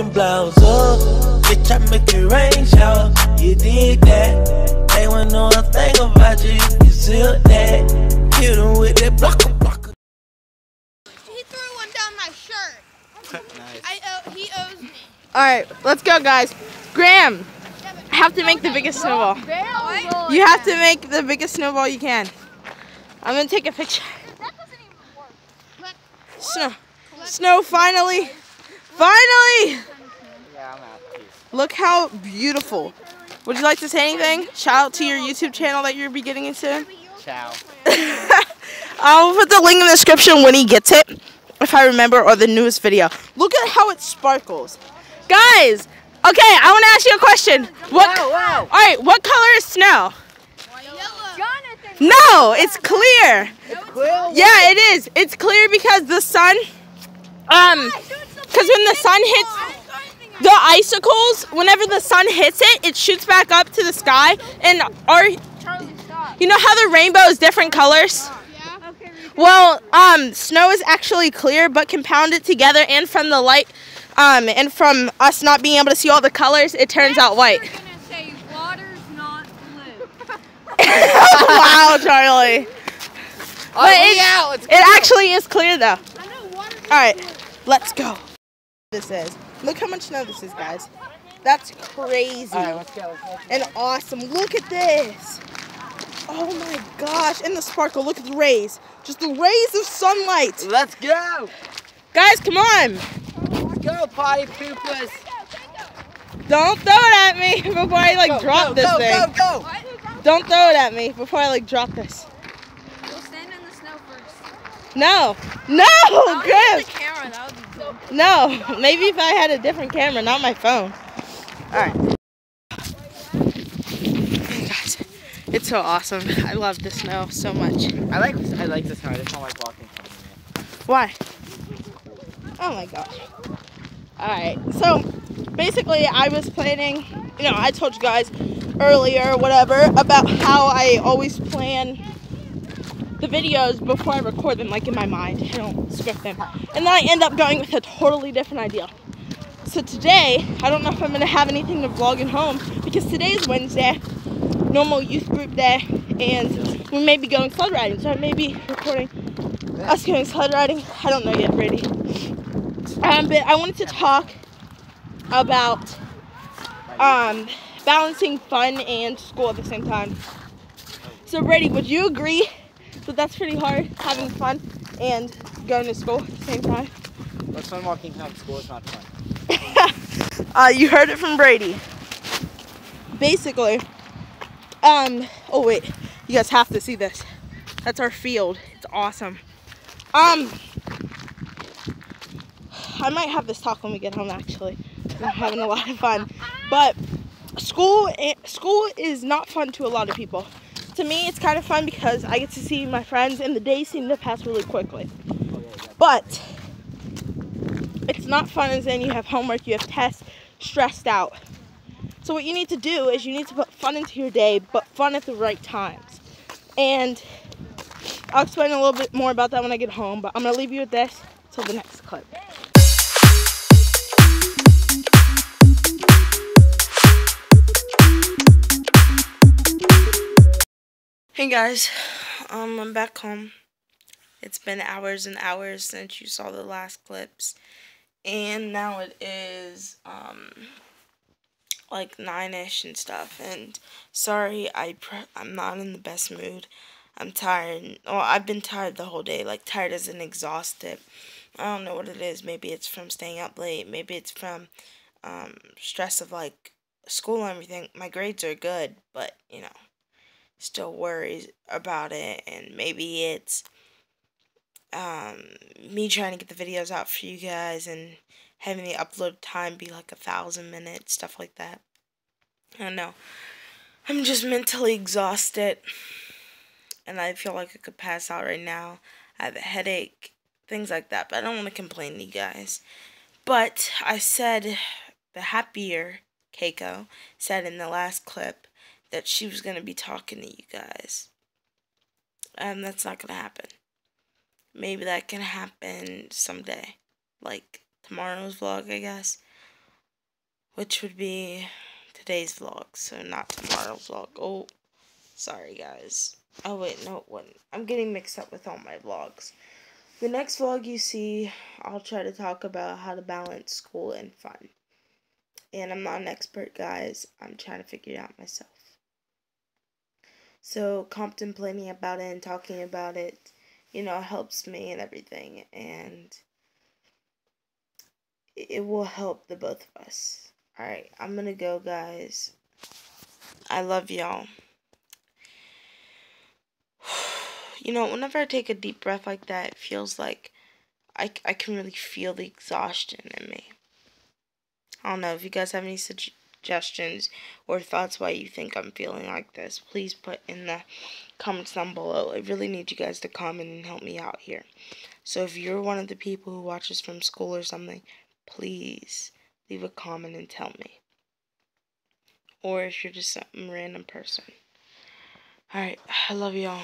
blouse up. Bitch, I make it rain shower. You did that. They wanna know a thing about you. You zip that. Hit them with that blocker, blocker. He threw one down my shirt. nice. I owe, he owes me. All right, let's go, guys. Graham, I have to make the biggest snowball. You have to make the biggest snowball you can. I'm gonna take a picture. That doesn't even work. But Snow, snow, finally, finally. Yeah, I'm out. Peace. Look how beautiful. Would you like to say anything? Shout out to your YouTube channel that you're be getting into. Ciao. I'll put the link in the description when he gets it, if I remember, or the newest video. Look at how it sparkles. Guys, okay, I want to ask you a question. What? All right, what color is snow? yellow. No, it's clear. Quill. Yeah, it is. It's clear because the sun, um, because when the sun hits the icicles, whenever the sun hits it, it shoots back up to the sky. And our, you know how the rainbow is different colors? Yeah. Okay. Well, um, snow is actually clear, but compounded together and from the light, um, and from us not being able to see all the colors, it turns out white. Say water's not blue. wow, Charlie. Oh, But it- out. Let's. It actually is clear though. I know water. All right, let's go. This is. Look how much snow this is, guys. That's crazy All right, let's go. Let's go. and awesome. Look at this. Oh my gosh, and the sparkle. Look at the rays. Just the rays of sunlight. Let's go. Guys, come on. Let's go, potty poopers. Don't throw it at me before I like Go, drop go, this go, thing. Go, go, Don't throw it at me before I like drop this. We'll stand in the snow first. No, no, Use Chris. the camera, that would be cool. No, maybe if I had a different camera, not my phone. All right. Oh, guys, it's so awesome. I love the snow so much. I like I like this snow. I just don't like walking. Why? Oh my gosh. Alright, so basically I was planning, you know, I told you guys earlier, whatever, about how I always plan the videos before I record them, like in my mind. I don't script them. And then I end up going with a totally different idea. So today, I don't know if I'm going to have anything to vlog at home because today is Wednesday, normal youth group day, and we may be going sled riding. So I may be recording us going sled riding. I don't know yet, Brady. Um, but I wanted to talk about um, balancing fun and school at the same time. So Brady, would you agree that that's pretty hard, having fun and going to school at the same time? What's fun walking home? School is not fun. uh, you heard it from Brady. Basically, um, oh wait, you guys have to see this. That's our field. It's awesome. Um, I might have this talk when we get home. Actually, I'm having a lot of fun. But school, eh, school is not fun to a lot of people. To me, it's kind of fun because I get to see my friends, and the days seem to pass really quickly. But it's not fun as in you have homework, you have tests, stressed out. So what you need to do is you need to put fun into your day, but fun at the right times. And I'll explain a little bit more about that when I get home, but I'm gonna leave you with this till the next clip. Hey guys, um, I'm back home. It's been hours and hours since you saw the last clips, and now it is um like nine ish and stuff. And sorry, I I'm not in the best mood. I'm tired. Well, I've been tired the whole day. Like tired as in exhausted. I don't know what it is. Maybe it's from staying up late. Maybe it's from um stress of like school and everything. My grades are good, but you know, still worries about it. And maybe it's um me trying to get the videos out for you guys and having the upload time be like a thousand minutes, stuff like that. I don't know. I'm just mentally exhausted and I feel like I could pass out right now. I have a headache, things like that, but I don't want to complain to you guys. But I said the happier Cakeo said in the last clip that she was going to be talking to you guys. And that's not going to happen. Maybe that can happen someday. Like tomorrow's vlog, I guess. which would be today's vlog, so not tomorrow's vlog. Oh, sorry guys. Oh wait, no, it wasn't. I'm getting mixed up with all my vlogs. The next vlog you see, I'll try to talk about how to balance school and fun. And I'm not an expert, guys. I'm trying to figure it out myself. So, contemplating about it and talking about it, you know, helps me and everything. And it will help the both of us. Alright, I'm gonna go, guys. I love y'all. You know, whenever I take a deep breath like that, it feels like I, I can really feel the exhaustion in me. I don't know if you guys have any suggestions or thoughts why you think I'm feeling like this. Please put in the comments down below. I really need you guys to comment and help me out here. So if you're one of the people who watches from school or something, please leave a comment and tell me. Or if you're just some random person. Alright, I love y'all.